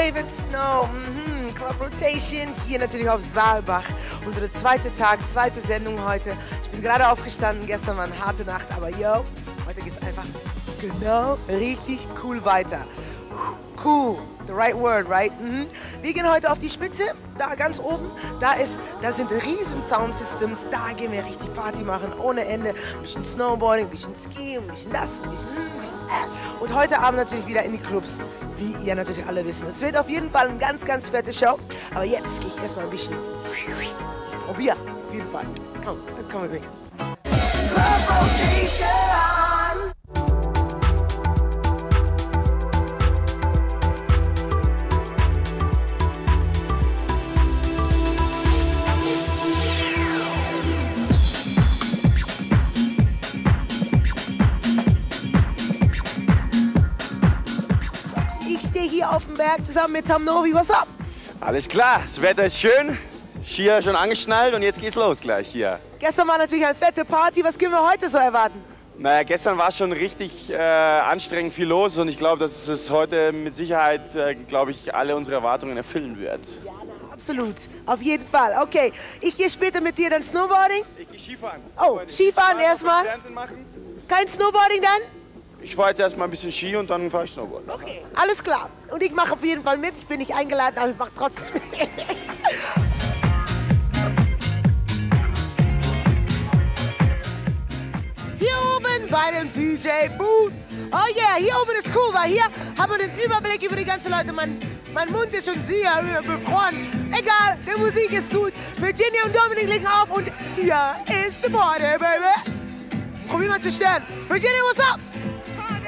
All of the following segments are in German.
Raven Snow. Mhm. Club Rotation hier natürlich auf Saalbach. Unsere zweite Tag, zweite Sendung heute. Ich bin gerade aufgestanden. Gestern war eine harte Nacht, aber yo, heute geht's einfach genau richtig cool weiter. Cool the right word, right? Mhm. Wir gehen heute auf die Spitze, da ganz oben. Da, ist, da sind riesen Soundsystems, da gehen wir richtig Party machen, ohne Ende. Ein bisschen Snowboarding, ein bisschen Ski, ein bisschen das, ein bisschen, ein bisschen äh. Und heute Abend natürlich wieder in die Clubs, wie ihr natürlich alle wissen. Es wird auf jeden Fall eine ganz, ganz fette Show. Aber jetzt gehe ich erstmal ein bisschen, ich probiere auf jeden Fall. Komm, komm mit mir. Club Rotation. Hier auf dem Berg zusammen mit Tom Novi. Was up? Alles klar, das Wetter ist schön. Skier schon angeschnallt und jetzt geht's los gleich hier. Gestern war natürlich eine fette Party. Was können wir heute so erwarten? Naja, gestern war schon richtig äh, anstrengend viel los und ich glaube, dass es heute mit Sicherheit, äh, glaube ich, alle unsere Erwartungen erfüllen wird. Ja, na, absolut. Auf jeden Fall. Okay, ich gehe später mit dir dann Snowboarding. Ich gehe Skifahren. Oh, Skifahren erstmal. Kein Snowboarding dann? Ich fahre jetzt erstmal ein bisschen Ski und dann fahre ich Snowboard. Okay, alles klar. Und ich mache auf jeden Fall mit. Ich bin nicht eingeladen, aber ich mache trotzdem. Hier oben bei dem DJ Booth. Oh yeah, hier oben ist cool, weil hier haben wir den Überblick über die ganzen Leute. Mein, mein Mund ist schon sehr befroren. Egal, die Musik ist gut. Virginia und Dominik liegen auf und hier ist the party, baby. Probier mal zu stören. Virginia, what's up?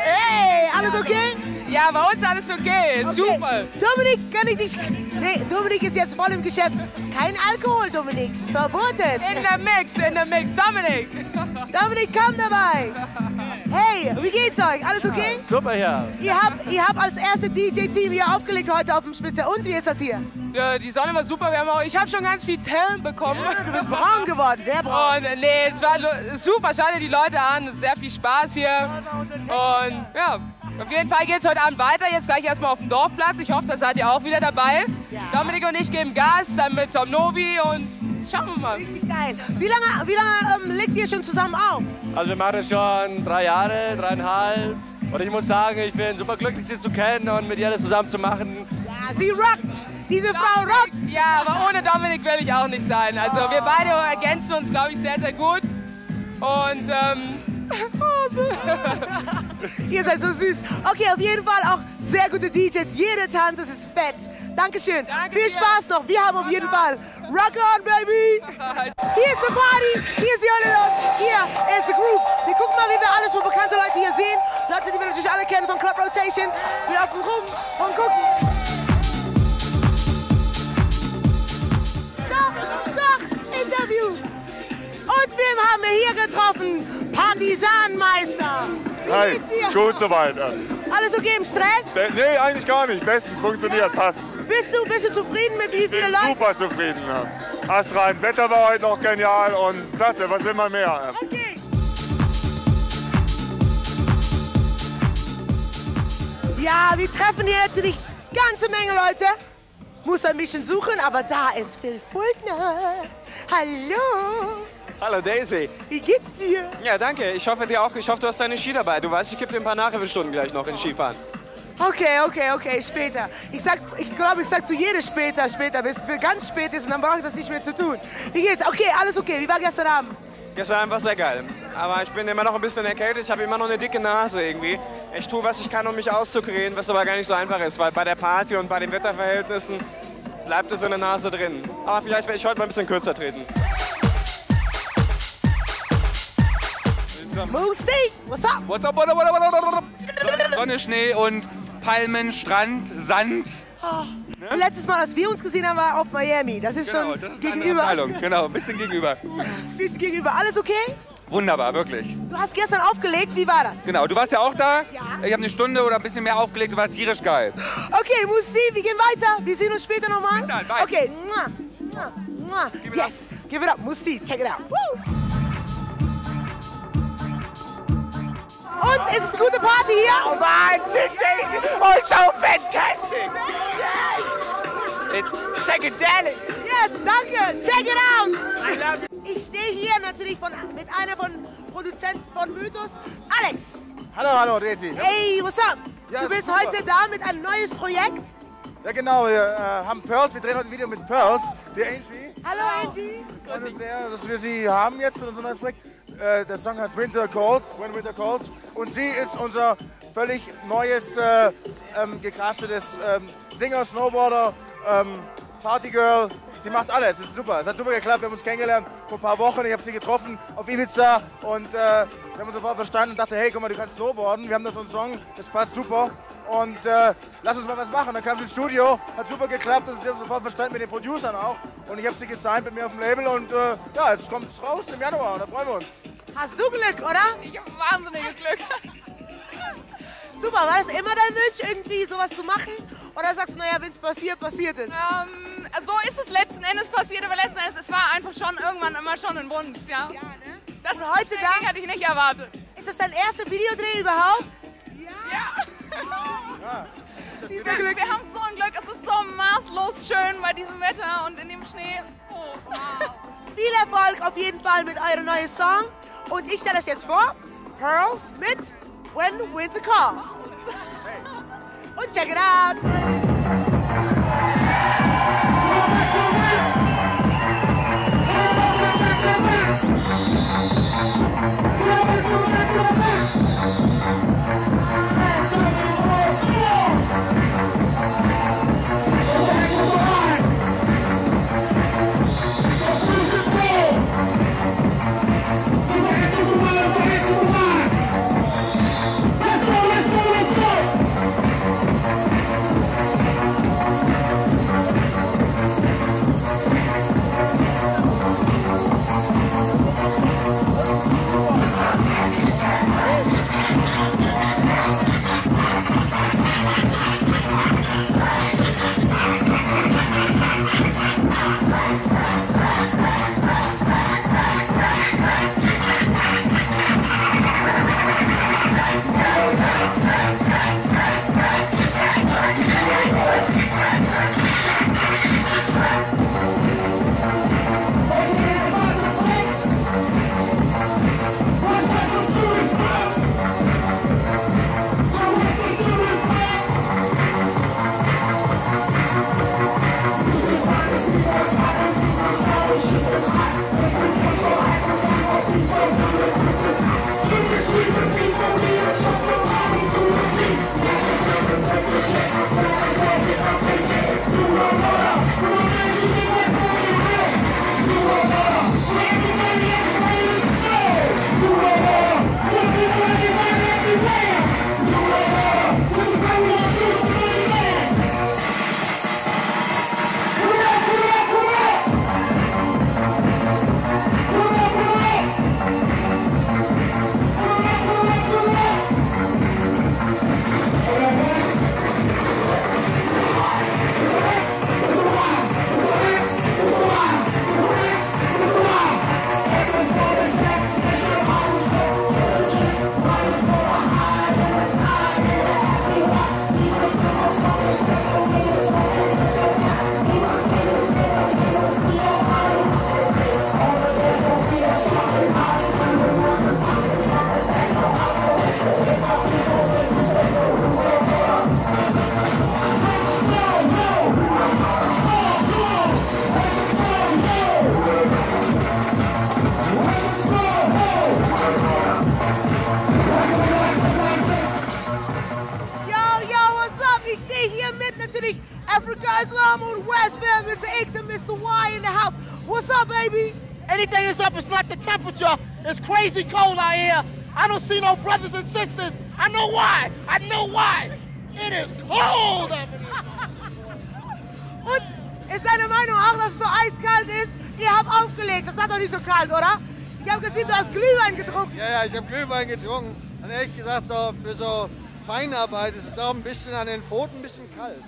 Hey, alles okay? Ja, bei uns alles okay. okay. Super. Dominik, kann ich dich... Nee, Dominik ist jetzt voll im Geschäft. Kein Alkohol, Dominik. Verboten. In der Mix, in der Mix. Dominik. Dominik, komm dabei. Hey, wie geht's euch? Alles okay? Super, ja. Ihr habt, ihr habt als erste DJ-Team hier aufgelegt heute auf dem Spitze. Und wie ist das hier? Ja, die Sonne war super. Wir haben auch, ich habe schon ganz viel Tellen bekommen. Ja, du bist braun geworden, sehr braun. Und nee, es war super. Schaut dir die Leute an. Es ist sehr viel Spaß hier. Und ja, auf jeden Fall geht es heute Abend weiter. Jetzt gleich erstmal auf dem Dorfplatz. Ich hoffe, da seid ihr auch wieder dabei. Ja. Dominik und ich geben Gas, dann mit Tom Novi und schauen wir mal. Richtig geil. Wie lange, wie lange ähm, legt ihr schon zusammen auf? Also wir machen das schon drei Jahre, dreieinhalb. Und ich muss sagen, ich bin super glücklich, sie zu kennen und mit ihr das zusammen zu machen. Ja, sie rockt. Diese Frau rockt. Ja, aber ohne Dominik will ich auch nicht sein. Also wir beide ergänzen uns, glaube ich, sehr, sehr gut. Und ähm, Ihr seid so süß. Okay, auf jeden Fall auch sehr gute DJs. Jeder Tanz, das ist fett. Dankeschön. Danke Viel Spaß noch. Wir haben auf jeden Fall Rock on, baby. Hier ist die Party. Hier ist die Hölle los. Hier ist the Groove. Wir gucken mal, wie wir alles von bekannte Leute hier sehen. Leute, die wir natürlich alle kennen von Club Rotation. Wir laufen rum und gucken. Doch, doch, Interview. Und wem haben wir hier getroffen? Partisanmeister. Hi, gut soweit. Alles okay im Stress? Be nee, eigentlich gar nicht. Bestens funktioniert, passt. Bist du, bist du zufrieden mit wie viele Leute? super zufrieden. Ja. Hast rein. Wetter war heute noch genial und klasse, was will man mehr? Okay. Ja, wir treffen hier natürlich ganze Menge Leute. Muss ein bisschen suchen, aber da ist Phil Fultner. Hallo. Hallo Daisy. Wie geht's dir? Ja, danke. Ich hoffe dir auch. Ich hoffe, du hast deine Ski dabei. Du weißt, ich gebe dir ein paar Nachhilfestunden gleich noch in Skifahren. Okay, okay, okay, später. Ich sag, ich glaube, ich sag zu jedem später, später, bis ganz spät ist und dann brauche ich das nicht mehr zu tun. Wie geht's? Okay, alles okay. Wie war gestern Abend? Gestern Abend war sehr geil. Aber ich bin immer noch ein bisschen erkältet. Ich habe immer noch eine dicke Nase irgendwie. Ich tue, was ich kann, um mich auszukriegen, was aber gar nicht so einfach ist, weil bei der Party und bei den Wetterverhältnissen bleibt es in der Nase drin. Aber vielleicht werde ich heute mal ein bisschen kürzer treten. Moosty, what's up? What's up, what up, what up, what up? Sonne, Schnee und Palmen, Strand, Sand. Oh. Ne? Letztes Mal, als wir uns gesehen haben, war auf Miami. Das ist genau, schon das ist gegenüber. Genau, ein bisschen gegenüber. Ein bisschen gegenüber. Alles okay? Wunderbar, wirklich. Du hast gestern aufgelegt, wie war das? Genau, du warst ja auch da. Ja. Ich habe eine Stunde oder ein bisschen mehr aufgelegt, war tierisch geil. Okay, Musti, wir gehen weiter. Wir sehen uns später nochmal. Okay. Mua, mua, mua. Give yes, give it up. Musti, check it out. Woo. Und ist es eine gute Party hier? Oh, Wahnsinn, Daisy! Oh, so fantastic! Yes! It's psychedelic. Yes, danke. Check it out. Ich stehe hier natürlich von, mit einer von Produzenten von Mythos, Alex. Hallo, hallo, Desi. Hey, what's up? Ja, du bist super. heute da mit einem neues Projekt. Ja, genau, wir äh, haben Pearls, wir drehen heute ein Video mit Pearls, die Angie. Hallo Angie. freuen uns sehr, dass wir sie haben jetzt für unser neues Projekt. Äh, der Song heißt Winter Calls, When Winter Calls. Und sie ist unser völlig neues, äh, ähm, gecastetes ähm, Singer, Snowboarder, ähm, Partygirl. Sie macht alles, es ist super. Es hat super geklappt, wir haben uns kennengelernt vor ein paar Wochen. Ich habe sie getroffen auf Ibiza und äh, wir haben uns sofort verstanden und dachte, hey, guck mal, du kannst Snowboarden. Wir haben da so einen Song, das passt super. Und äh, lass uns mal was machen. Dann kam sie ins Studio, hat super geklappt und sie haben sofort verstanden mit den Producern auch. Und ich habe sie gesigned bei mir auf dem Label und äh, ja, jetzt kommt es raus im Januar da freuen wir uns. Hast du Glück, oder? Ich habe wahnsinniges Glück. Super, war das immer dein Wunsch, irgendwie sowas zu machen? Oder sagst du, naja, wenn es passiert, passiert es? Ähm, so ist es letzten Endes passiert, aber letzten Endes, es war einfach schon irgendwann immer schon ein Wunsch, ja. Ja, ne? Das Und heute da? hätte ich nicht erwartet. Ist das dein erster Videodreh überhaupt? Ja. Sie ist Wir, wir haben so ein Glück, es ist so maßlos schön bei diesem Wetter und in dem Schnee. Oh. Viel Erfolg auf jeden Fall mit eurem neuen Song. Und ich stelle es jetzt vor, Pearls mit When Winter Calls. Und check it out. Hier mit natürlich Africa Islam und Westman, Mr. X and Mr. Y in the house. What's up, baby? Anything is up, it's not the temperature. It's crazy cold out here. I don't see no brothers and sisters. I know why. I know why. It is cold up in here. Und ist deine Meinung auch, dass es so eiskalt ist? Ihr habt aufgelegt, das war doch nicht so kalt, oder? Ich habe gesehen, du hast Glühwein getrunken. Ja, ja, ich habe Glühwein getrunken. Und ehrlich gesagt, so für so Feinarbeit ist auch ein bisschen an den Pfoten ein bisschen kalt. Es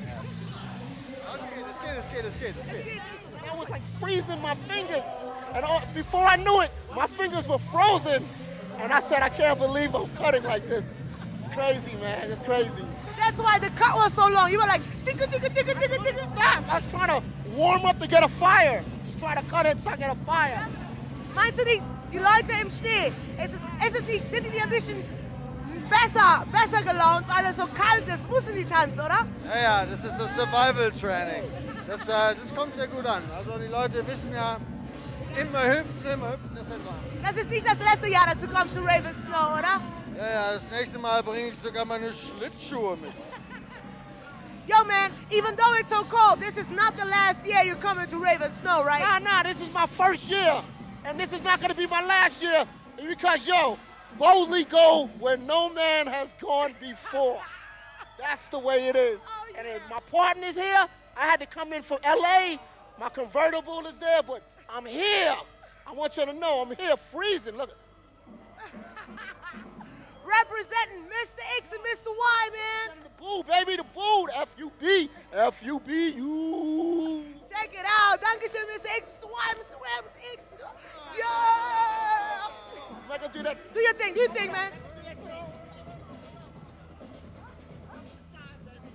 geht, es geht, es geht, es geht, es geht. I was like freezing my fingers. And all, before I knew it, my fingers were frozen. And I said, I can't believe I'm cutting like this. crazy, man. It's crazy. That's why the cut was so long. You were like, ticka, ticka, ticka, ticka, ticka. Stop. I was trying to warm up to get a fire. Just trying to cut it so I get a fire. Meinst du nicht, die Leute im Schnee, es ist, es ist nicht, sind die ein bisschen besser, besser gelaunt, weil es so kalt ist, müssen die tanzen, oder? Ja, ja, das ist das Survival Training. Das, äh, das kommt sehr gut an. Also die Leute wissen ja, immer hüpfen, immer hüpfen, das ist halt warm. Das ist nicht das letzte Jahr, dass du kommst zu Raven Snow, oder? Ja, ja, das nächste Mal bringe ich sogar meine Schlittschuhe mit. Yo, man, even though it's so cold, this is not the last year you're coming to Raven Snow, right? Nah, nah, this is my first year. And this is not gonna be my last year. Because, yo, boldly go where no man has gone before. That's the way it is. Oh, and then my partner's here. I had to come in from LA. My convertible is there, but I'm here. I want you to know I'm here freezing. Look. At Representing Mr. X and Mr. Y, man. The boo, baby, the boo. The F-U-B. F-U-B-U. Do that. Do your thing, do your thing, man.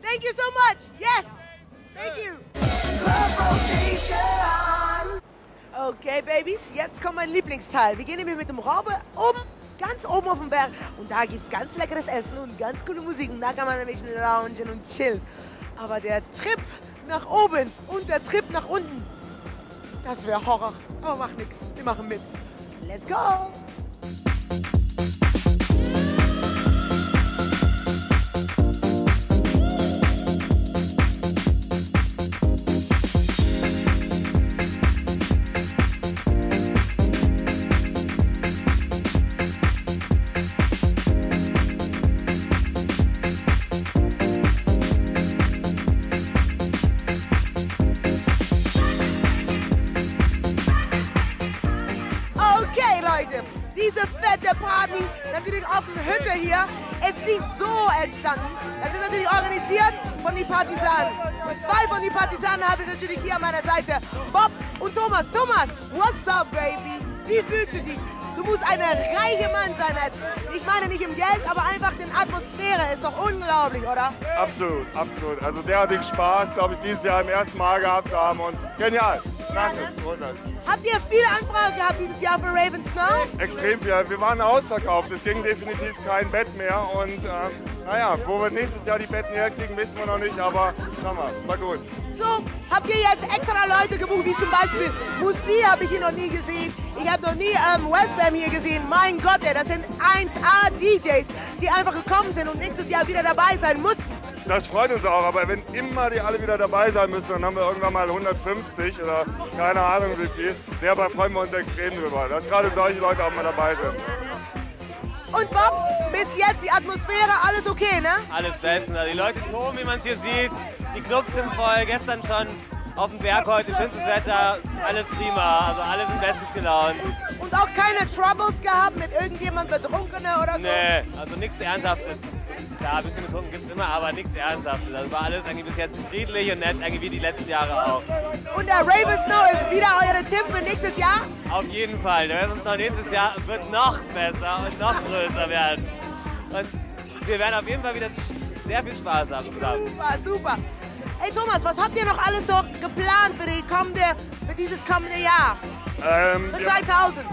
Thank you so much. Yes. Thank you. Okay, Babys, jetzt kommt mein Lieblingsteil. Wir gehen nämlich mit dem Raube oben, ganz oben auf den Berg. Und da gibt es ganz leckeres Essen und ganz coole Musik. Und da kann man nämlich loungen und chillen. Aber der Trip nach oben und der Trip nach unten, das wäre Horror. Aber macht nichts. Wir machen mit. Let's go! Partisanen habe ich natürlich hier an meiner Seite. Bob und Thomas. Thomas, what's up, baby? Wie fühlst du dich? Du musst ein reicher Mann sein. Als, ich meine nicht im Geld, aber einfach die Atmosphäre ist doch unglaublich, oder? Absolut, absolut. Also derartig Spaß, glaube ich, dieses Jahr im ersten Mal gehabt haben und genial. Klasse, großartig. Habt ihr viele Anfragen gehabt dieses Jahr für Raven Snow? Extrem viel. Wir waren ausverkauft. Es ging definitiv kein Bett mehr. Und ähm, naja, wo wir nächstes Jahr die Betten herkriegen, wissen wir noch nicht. Aber schau mal, war gut. So, habt ihr jetzt extra Leute gebucht, wie zum Beispiel Musti habe ich hier noch nie gesehen. Ich habe noch nie ähm, Westbam hier gesehen. Mein Gott, ey, das sind 1A-DJs, die einfach gekommen sind und nächstes Jahr wieder dabei sein mussten. Das freut uns auch, aber wenn immer die alle wieder dabei sein müssen, dann haben wir irgendwann mal 150 oder keine Ahnung wie viel. Dabei freuen wir uns extrem drüber, dass gerade solche Leute auch mal dabei sind. Und Bob, bis jetzt die Atmosphäre, alles okay, ne? Alles bestens. Also die Leute toben, wie man es hier sieht. Die Clubs sind voll. Gestern schon auf dem Berg heute, schönstes Wetter. Alles prima. Also alle sind bestens gelaunt. Und auch keine Troubles gehabt mit irgendjemand Betrunkene oder so? Nee, also nichts Ernsthaftes. Ja, ein bisschen getrunken gibt es immer, aber nichts Ernsthaftes. Das war alles eigentlich bis jetzt friedlich und nett, eigentlich wie die letzten Jahre auch. Und der Raven Snow ist wieder eure Tipp für nächstes Jahr? Auf jeden Fall. Der uns noch nächstes Jahr wird noch besser und noch größer werden. Und wir werden auf jeden Fall wieder sehr viel Spaß haben zusammen. Super, super. Hey Thomas, was habt ihr noch alles so geplant für, die kommende, für dieses kommende Jahr? Ähm, Für wir, 2000?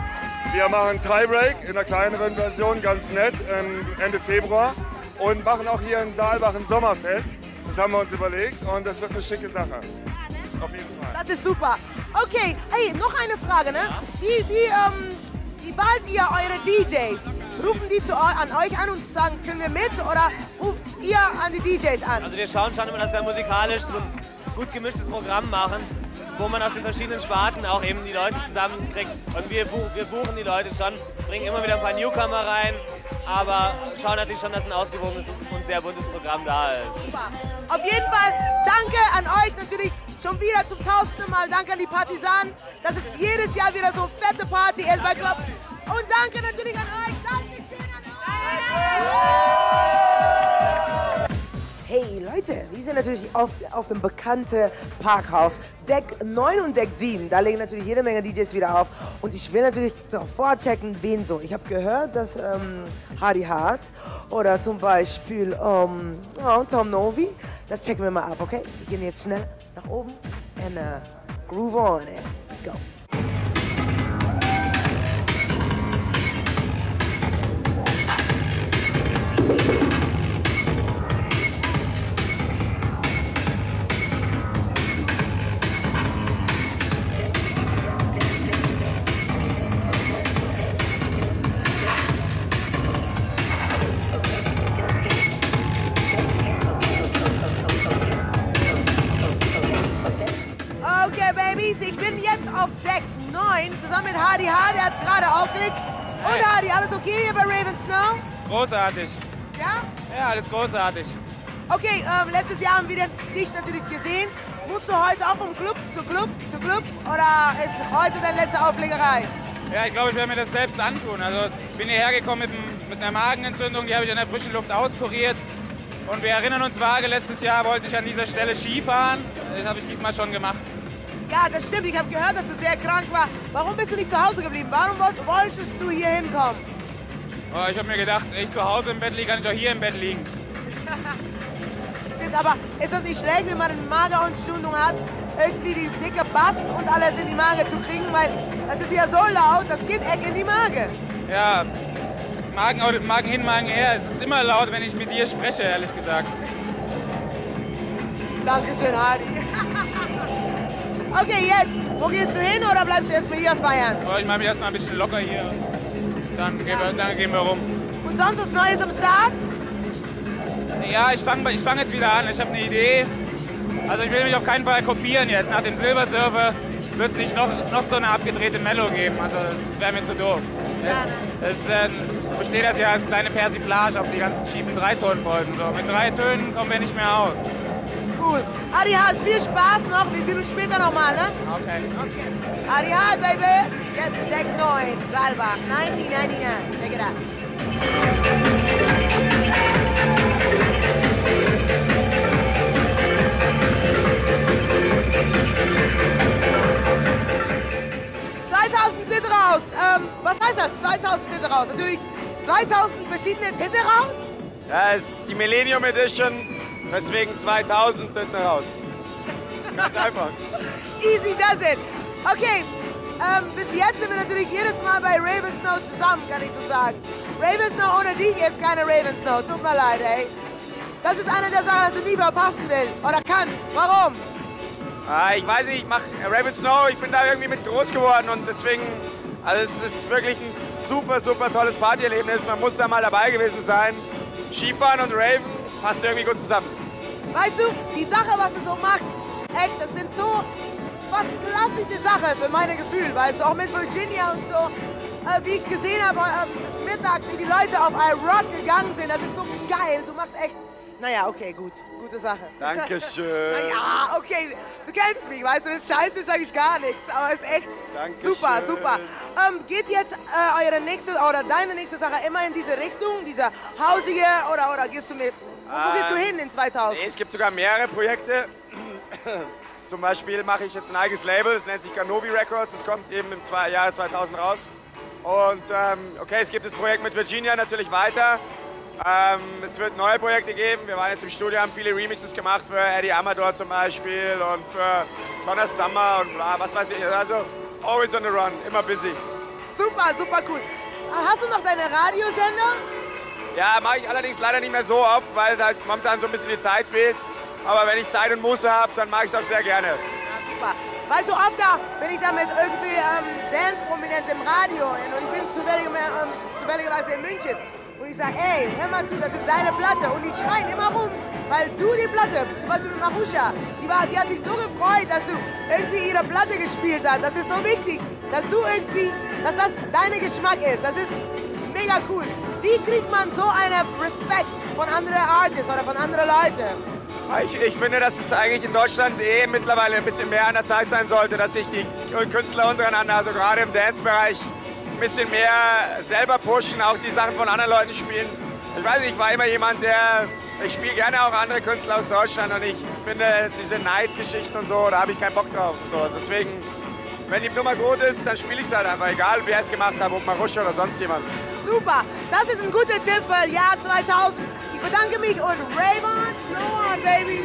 wir machen Tiebreak in einer kleineren Version, ganz nett, ähm, Ende Februar. Und machen auch hier in Saalbach ein Sommerfest. Das haben wir uns überlegt und das wird eine schicke Sache. Auf jeden Fall. Das ist super. Okay, hey, noch eine Frage, ne? Wie, wie, ähm, wie bald ihr eure DJs? Rufen die zu, an euch an und sagen, können wir mit? Oder ruft ihr an die DJs an? Also wir schauen schon immer, dass wir musikalisch so ein gut gemischtes Programm machen, wo man aus den verschiedenen Sparten auch eben die Leute zusammenkriegt. Und wir, bu wir buchen die Leute schon, bringen immer wieder ein paar Newcomer rein, aber schauen natürlich schon, dass ein ausgewogenes und sehr buntes Programm da ist. Super. Auf jeden Fall danke an euch natürlich schon wieder zum tausendsten Mal. Danke an die Partisanen, dass es jedes Jahr wieder so fette Party ist bei Club. Und danke natürlich an euch. Dankeschön an euch. Hey Leute, wir sind natürlich auf, auf dem bekannten Parkhaus. Deck 9 und Deck 7, da legen natürlich jede Menge DJs wieder auf. Und ich will natürlich sofort checken, wen so. Ich habe gehört, dass ähm, Hardy Hart oder zum Beispiel ähm, oh, Tom Novi, das checken wir mal ab, okay? Wir gehen jetzt schnell nach oben and uh, groove on it. Let's go. Großartig. Ja? Ja, alles großartig. Okay, ähm, letztes Jahr haben wir dich natürlich gesehen. Musst du heute auch vom Club zu Club zu Club oder ist heute deine letzte Auflegerei? Ja, ich glaube, ich werde mir das selbst antun. Also ich bin hierher gekommen mit, mit einer Magenentzündung, die habe ich in der frischen Luft auskuriert. Und wir erinnern uns vage, letztes Jahr wollte ich an dieser Stelle Skifahren. Das habe ich diesmal schon gemacht. Ja, das stimmt. Ich habe gehört, dass du sehr krank warst. Warum bist du nicht zu Hause geblieben? Warum wollt- wolltest du hier hinkommen? Aber ich habe mir gedacht, wenn ich zu Hause im Bett liege, kann ich auch hier im Bett liegen. Stimmt, aber ist das nicht schlecht, wenn man eine Magerentzündung hat, irgendwie die dicke Bass und alles in die Mage zu kriegen? Weil das ist ja so laut, das geht echt in die Mage. Ja, Magen, Magen hin, Magen her. Es ist immer laut, wenn ich mit dir spreche, ehrlich gesagt. Dankeschön, Hardy. okay, jetzt. Wo gehst du hin oder bleibst du erstmal hier feiern? Aber ich mache mich erstmal ein bisschen locker hier. Dann gehen, wir, dann gehen wir rum. Und sonst was Neues am Start? Ja, ich fange ich fang jetzt wieder an. Ich habe eine Idee. Also ich will mich auf keinen Fall kopieren jetzt. Nach dem Silbersurfer wird es nicht noch, noch so eine abgedrehte Mellow geben. Also das wäre mir zu doof. Es, es äh, besteht das ja als kleine Persiflage auf die ganzen schiefen Dreitonfolgen. So, mit drei Tönen kommen wir nicht mehr aus. Cool. Adi Hart, viel Spaß noch. Wir sehen uns später nochmal, ne? Okay. Adi Hart, baby. Yes, Deck 9, Saalbach, 1999. Check it out. 2000 Titel raus. Ähm, was heißt das? 2000 Titel raus. Natürlich 2000 verschiedene Titel raus. Ja, es ist die Millennium Edition, deswegen 2000 hinten raus. Ganz einfach. Easy does it. Okay, ähm, bis jetzt sind wir natürlich jedes Mal bei Raven Snow zusammen, kann ich so sagen. Raven Snow ohne dich ist keine Raven Snow. Tut mir leid, ey. Das ist eine der Sachen, die du nie verpassen willst oder kannst. Warum? Ah, ich weiß nicht, ich mache Rabbit Snow, ich bin da irgendwie mit groß geworden und deswegen, also es ist wirklich ein super, super tolles Partyerlebnis. Man muss da mal dabei gewesen sein. Skifahren und Raven, das passt irgendwie gut zusammen. Weißt du, die Sache, was du so machst, echt, das sind so fast klassische Sachen für meine Gefühle, weißt du, auch mit Virginia und so. Äh, wie ich gesehen habe, äh, mittags, wie die Leute auf iRock gegangen sind, das ist so geil. Du machst echt, naja, okay, gut, gute Sache. Dankeschön. naja, okay, du kennst mich, weißt du, das Scheiße ist eigentlich gar nichts, aber ist echt Dankeschön. super, super. Ähm, geht jetzt äh, eure nächste oder deine nächste Sache immer in diese Richtung, dieser hausige oder, oder gehst du mit, wo, wo gehst du Ähm, hin in 2000? Nee, es gibt sogar mehrere Projekte. Zum Beispiel mache ich jetzt ein eigenes Label, das nennt sich Ganovi Records, das kommt eben im zwei, Jahre 2000 raus. Und ähm, okay, es gibt das Projekt mit Virginia natürlich weiter. Ähm, es wird neue Projekte geben. Wir waren jetzt im Studio, haben viele Remixes gemacht für Eddie Amador zum Beispiel und für Connor Summer und bla, was weiß ich. Also always on the run, immer busy. Super, super cool. Hast du noch deine Radiosender? Ja, mache ich allerdings leider nicht mehr so oft, weil halt momentan so ein bisschen die Zeit fehlt. Aber wenn ich Zeit und Muße habe, dann mache ich es auch sehr gerne. Super. Weißt du, oft da bin ich da mit irgendwie ähm, Dance-Prominent im Radio und ich bin ähm, zufälligerweise in München. Und ich sage, ey, hör mal zu, das ist deine Platte. Und die schreien immer rum, weil du die Platte, zum Beispiel mit Marusha, die, war, die hat sich so gefreut, dass du irgendwie ihre Platte gespielt hast. Das ist so wichtig, dass du irgendwie, dass das deine Geschmack ist. Das ist mega cool. Wie kriegt man so einen Respekt von anderen Artists oder von anderen Leuten? Ich, ich finde, dass es eigentlich in Deutschland eh mittlerweile ein bisschen mehr an der Zeit sein sollte, dass sich die Künstler untereinander, also gerade im Dance-Bereich, ein bisschen mehr selber pushen, auch die Sachen von anderen Leuten spielen. Ich weiß nicht, ich war immer jemand, der ich spiele gerne auch andere Künstler aus Deutschland und ich finde diese Neidgeschichten und so, da habe ich keinen Bock drauf. So, deswegen, wenn die Nummer gut ist, dann spiele ich es halt einfach, egal wer es gemacht hat, ob Maruscha oder sonst jemand. Super, das ist ein guter Tipp für Jahr 2000. Ich bedanke mich und Raymond, Snow on, baby.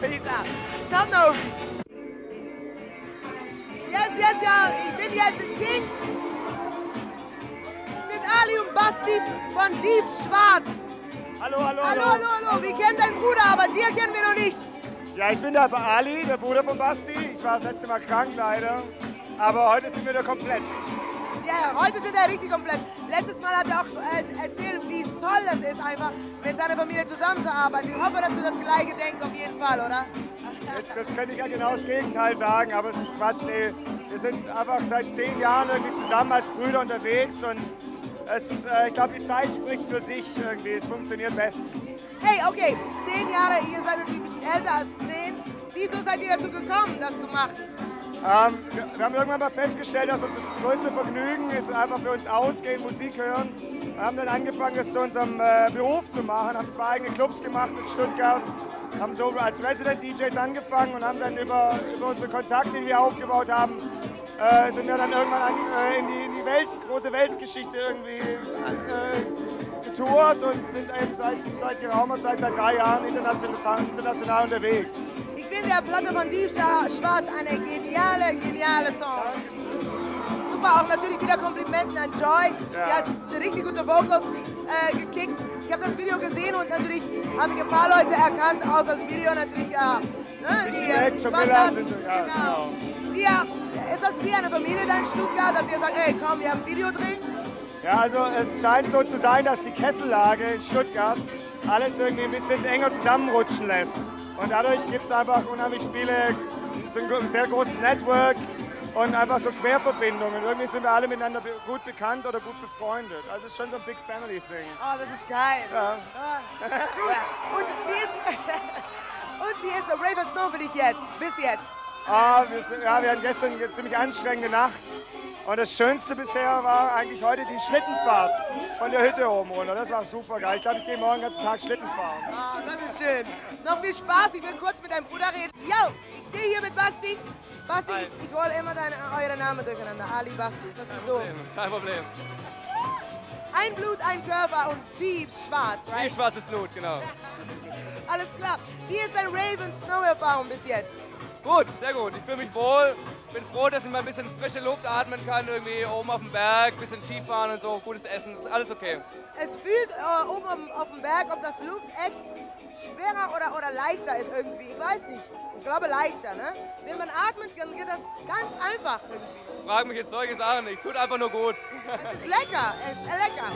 Peace out. Tom Novi. Yes, yes, ja, ich bin jetzt in Kings. Mit Ali und Basti von Deep Schwarz. Hallo, hallo, Hallo, hallo, hallo. Wir kennen deinen Bruder, aber dir kennen wir noch nicht. Ja, ich bin der Ali, der Bruder von Basti. Ich war das letzte Mal krank leider. Aber heute sind wir wieder komplett. Ja, heute sind wir richtig komplett. Letztes Mal hat er auch äh, erzählt, wie toll das ist, einfach mit seiner Familie zusammenzuarbeiten. Ich hoffe, dass du das Gleiche denkst, auf jeden Fall, oder? Jetzt, das könnte ich ja genau das Gegenteil sagen, aber es ist Quatsch. Nee. Wir sind einfach seit zehn Jahren irgendwie zusammen als Brüder unterwegs und es, äh, ich glaube, die Zeit spricht für sich irgendwie. Es funktioniert bestens. Hey, okay, zehn Jahre, ihr seid natürlich ein bisschen älter als zehn. Wieso seid ihr dazu gekommen, das zu machen? Ähm, wir, haben irgendwann mal festgestellt, dass uns das größte Vergnügen ist, einfach für uns ausgehen, Musik hören. Wir haben dann angefangen, das zu unserem äh, Beruf zu machen, haben zwei eigene Clubs gemacht in Stuttgart, haben so als Resident DJs angefangen und haben dann über, über unsere Kontakte, die wir aufgebaut haben, äh, sind wir dann irgendwann an, äh, in, die, in die Welt, große Weltgeschichte irgendwie äh, getourt und sind eben seit, seit geraumer Zeit, seit drei Jahren international, international unterwegs. Ich finde der Platte von Deep Schwarz eine geniale, geniale Song. Super, auch natürlich wieder Komplimenten an Joy. Sie hat richtig gute Vocals äh, gekickt. Ich habe das Video gesehen und natürlich habe ich ein paar Leute erkannt aus das Video natürlich. Ja, ne, äh, Action. Miller sind- ja, genau. Wir, ist das wie eine Familie da in Stuttgart, dass ihr sagt, ey komm, wir haben ein Video drehen? Ja, also es scheint so zu sein, dass die Kessellage in Stuttgart alles irgendwie ein bisschen enger zusammenrutschen lässt. Und dadurch gibt es einfach unheimlich viele, so ein sehr großes Network und einfach so Querverbindungen. Irgendwie sind wir alle miteinander gut bekannt oder gut befreundet. Also es ist schon so ein Big Family Thing. Oh, das ist geil. Ja. Ah, gut. Und wie ist, und wie ist Raven Snow für dich jetzt? Bis jetzt? Ah, wir, sind, ja, wir hatten gestern eine ziemlich anstrengende Nacht. Und das Schönste bisher war eigentlich heute die Schlittenfahrt von der Hütte oben runter. Das war super geil. Ich glaube, ich gehe morgen den ganzen Tag Schlitten fahren. Ah, das ist schön. Noch viel Spaß. Ich will kurz mit deinem Bruder reden. Yo, ich stehe hier mit Basti. Basti, ich, ich hole immer deine, eure Namen durcheinander. Ali Basti. Ist das nicht doof? Kein Problem. Ein Blut, ein Körper und Deep Schwarz, right? schwarzes Blut, genau. Alles klar. Wie ist dein Raven Snow Erfahrung bis jetzt? Gut, sehr gut. Ich fühle mich wohl. Bin froh, dass ich mal ein bisschen frische Luft atmen kann, irgendwie oben auf dem Berg, ein bisschen Skifahren und so, gutes Essen, ist alles okay. Es fühlt äh, oben auf, dem Berg, ob das Luft echt schwerer oder, oder leichter ist irgendwie. Ich weiß nicht. Ich glaube leichter, ne? Wenn man atmet, dann geht das ganz einfach irgendwie. Frag mich jetzt solche Sachen nicht, tut einfach nur gut. Es ist lecker, es ist lecker.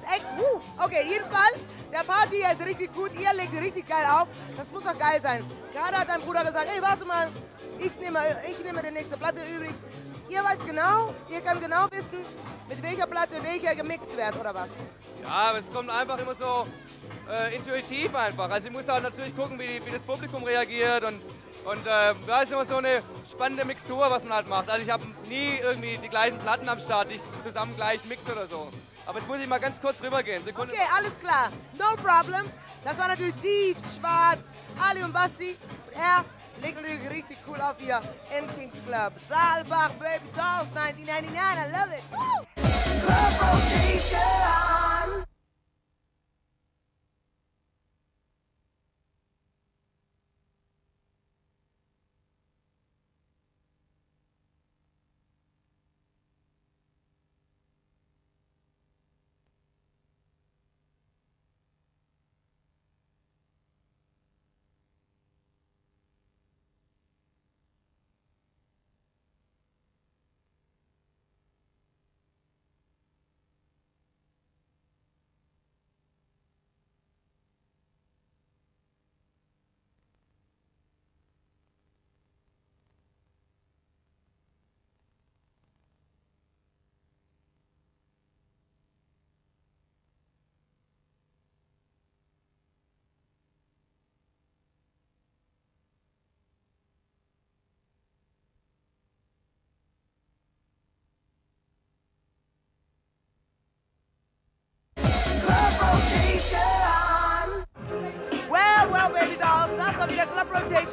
Ist echt, uh. Okay, jedenfalls, der Party hier ist richtig gut, ihr legt richtig geil auf. Das muss doch geil sein. Gerade hat dein Bruder gesagt, ey, warte mal, ich nehme, ich nehme die nächste Platte übrig. Ihr weißt genau, ihr könnt genau wissen, mit welcher Platte welcher gemixt wird, oder was? Ja, es kommt einfach immer so äh, intuitiv einfach. Also ich muss halt natürlich gucken, wie, wie das Publikum reagiert und, und äh, da ist immer so eine spannende Mixtur, was man halt macht. Also ich habe nie irgendwie die gleichen Platten am Start, die ich zusammen gleich mixe oder so. Aber jetzt muss ich mal ganz kurz rübergehen. Sekunde. Okay, alles klar. No problem. Das war natürlich Dieb, Schwarz, Ali und Basti. Und er legt natürlich richtig cool auf hier im Kings Club. Saalbach, Baby Dolls, 1999. I love it. Woo! Club Rotation.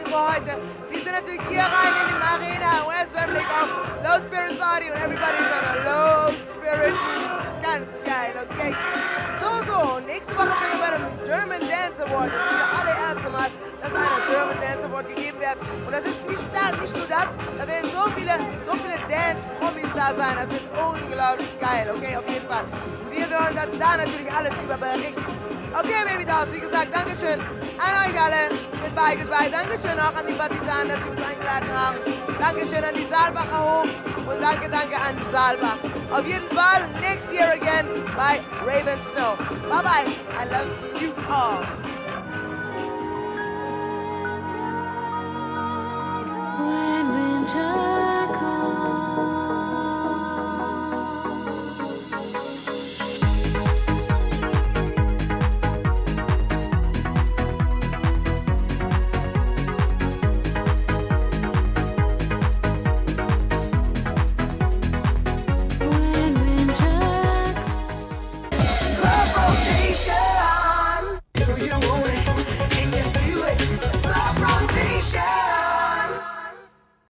Für heute. Wir sind natürlich hier rein in die Arena, West Berlin auf Low Spirit Party und everybody is on a Low Spirit. Ganz geil, okay. So, so, nächste Woche sind wir bei dem German Dance Award. Das ist das allererste Mal, dass einer German Dance Award gegeben wird. Und das ist nicht, da, nicht nur das, da werden so viele, so viele Dance-Promis da sein. Das wird unglaublich geil, okay, auf jeden Fall. Wir da, da natürlich alles über berichten. Okay, Baby Dolls, wie gesagt, Dankeschön an euch alle mit bei Goodbye. Dankeschön auch an die Partisanen, dass sie uns eingeladen haben. Dankeschön an die Saalbacher Hof und danke, danke an Saalbach. Auf jeden Fall, next year again bei Raven Snow. Bye bye, I love you all.